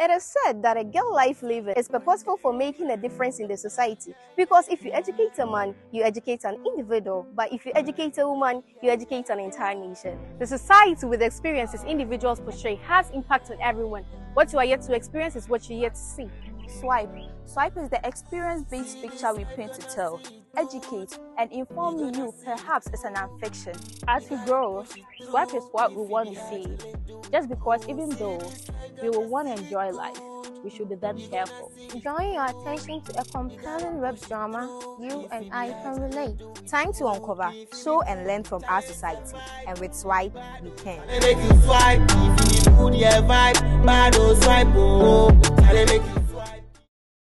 It is said that a girl life living is purposeful for making a difference in the society because if you educate a man, you educate an individual, but if you educate a woman, you educate an entire nation. The society with the experiences individuals portray has impact on everyone. What you are yet to experience is what you're yet to see. Swipe. Swipe is the experience-based picture we paint to tell, educate, and inform you perhaps it's an affection. As we grow, swipe is what we want to see. Just because even though we will want to enjoy life, we should be then careful. Drawing your attention to a compelling web drama you and I can relate. Time to uncover, show and learn from our society. And with Swipe, you can.